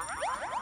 Bye.